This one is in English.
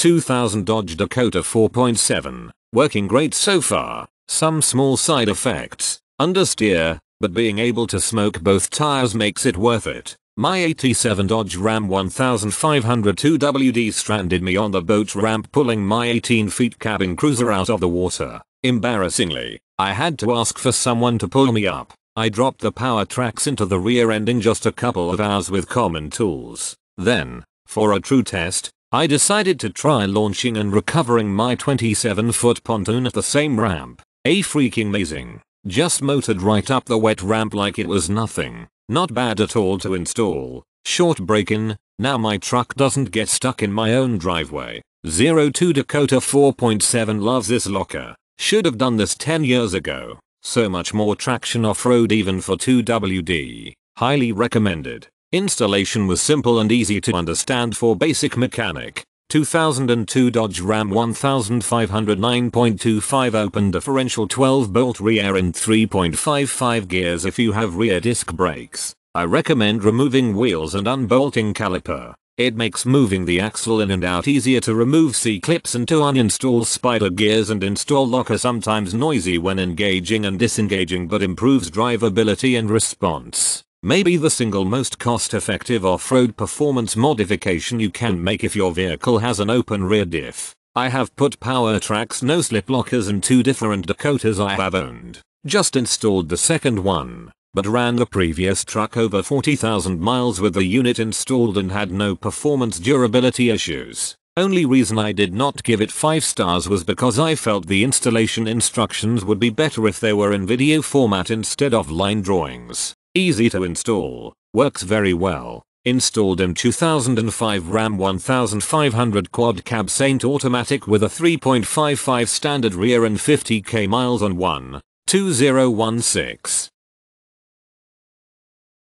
2000 Dodge Dakota 4.7. Working great so far. Some small side effects. Understeer, but being able to smoke both tires makes it worth it. My 87 Dodge Ram 1500 2WD stranded me on the boat ramp pulling my 18 feet cabin cruiser out of the water. Embarrassingly, I had to ask for someone to pull me up. I dropped the Powertrax into the rear end in just a couple of hours with common tools. Then, for a true test, I decided to try launching and recovering my 27 foot pontoon at the same ramp. A freaking amazing. Just motored right up the wet ramp like it was nothing. Not bad at all to install. Short break-in, now my truck doesn't get stuck in my own driveway. 02 Dakota 4.7 loves this locker. Should have done this 10 years ago. So much more traction off-road even for 2WD. Highly recommended. Installation was simple and easy to understand for basic mechanic. 2002 Dodge Ram 1509.25 open differential 12 bolt rear in 3.55 gears if you have rear disc brakes. I recommend removing wheels and unbolting caliper. It makes moving the axle in and out easier to remove C-clips and to uninstall spider gears and install locker sometimes noisy when engaging and disengaging but improves drivability and response. Maybe the single most cost-effective off-road performance modification you can make if your vehicle has an open rear diff. I have put Powertrax no slip lockers in two different Dakotas I have owned. Just installed the second one but ran the previous truck over 40,000 miles with the unit installed and had no performance durability issues. Only reason I did not give it 5 stars was because I felt the installation instructions would be better if they were in video format instead of line drawings. Easy to install, works very well. Installed in 2005 Ram 1500 quad cab Saint automatic with a 3.55 standard rear and 50k miles on 1. 2016.